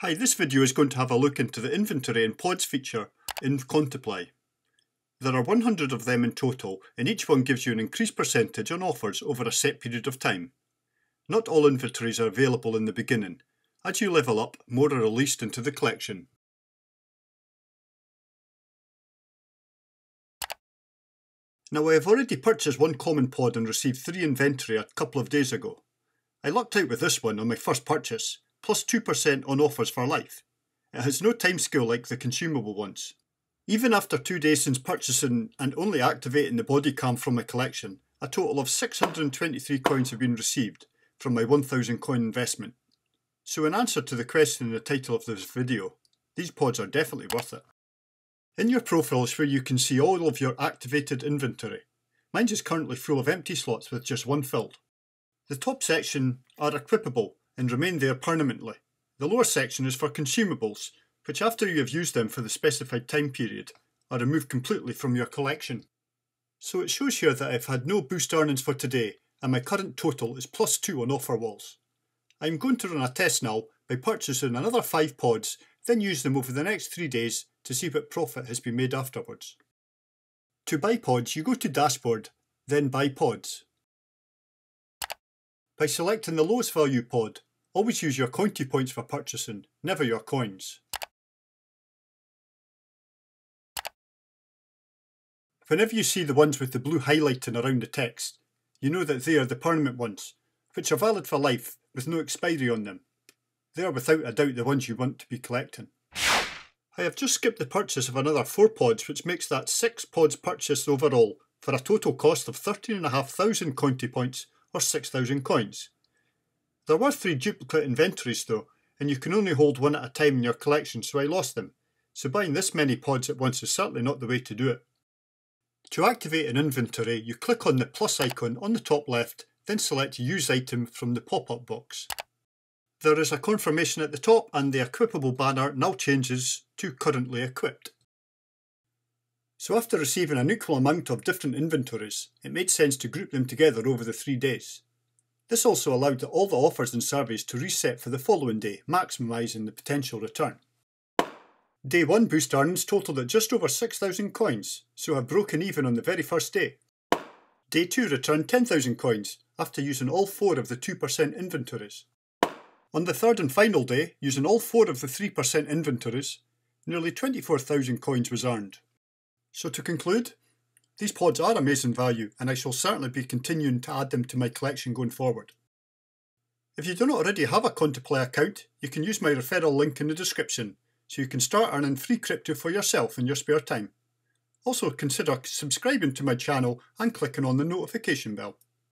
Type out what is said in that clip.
Hi, this video is going to have a look into the inventory and pods feature in Cointiply. There are 100 of them in total and each one gives you an increased percentage on offers over a set period of time. Not all inventories are available in the beginning. As you level up, more are released into the collection. Now I have already purchased one common pod and received 3 inventory a couple of days ago. I lucked out with this one on my first purchase plus 2% on offers for life. It has no timescale like the consumable ones. Even after two days since purchasing and only activating the body cam from my collection, a total of 623 coins have been received from my 1000 coin investment. So in answer to the question in the title of this video, these pods are definitely worth it. In your profile is where you can see all of your activated inventory. Mine is currently full of empty slots with just one filled. The top section are equipable and remain there permanently. The lower section is for consumables, which after you have used them for the specified time period, are removed completely from your collection. So it shows here that I've had no boost earnings for today, and my current total is plus 2 on offer walls. I'm going to run a test now by purchasing another 5 pods, then use them over the next 3 days to see what profit has been made afterwards. To buy pods, you go to Dashboard, then Buy Pods. By selecting the lowest value pod, Always use your Conti points for purchasing, never your coins. Whenever you see the ones with the blue highlighting around the text, you know that they are the permanent ones, which are valid for life with no expiry on them. They are without a doubt the ones you want to be collecting. I have just skipped the purchase of another 4 pods which makes that 6 pods purchased overall for a total cost of 13,500 Conti points or 6,000 coins. There were three duplicate inventories though, and you can only hold one at a time in your collection so I lost them, so buying this many pods at once is certainly not the way to do it. To activate an inventory, you click on the plus icon on the top left, then select Use Item from the pop-up box. There is a confirmation at the top and the equipable banner now changes to Currently Equipped. So after receiving an equal amount of different inventories, it made sense to group them together over the three days. This also allowed all the offers and surveys to reset for the following day, maximising the potential return. Day 1 boost earnings totalled at just over 6,000 coins, so I've broken even on the very first day. Day 2 returned 10,000 coins, after using all 4 of the 2% inventories. On the third and final day, using all 4 of the 3% inventories, nearly 24,000 coins was earned. So to conclude, these pods are amazing value and I shall certainly be continuing to add them to my collection going forward. If you do not already have a Cointiply account, you can use my referral link in the description so you can start earning free crypto for yourself in your spare time. Also consider subscribing to my channel and clicking on the notification bell.